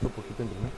都不是正经的